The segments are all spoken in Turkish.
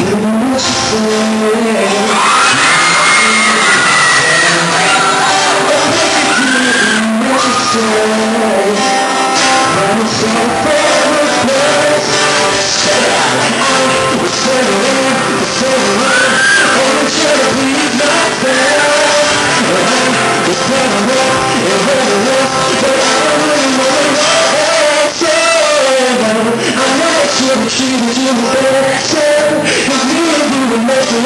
You're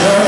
Yeah.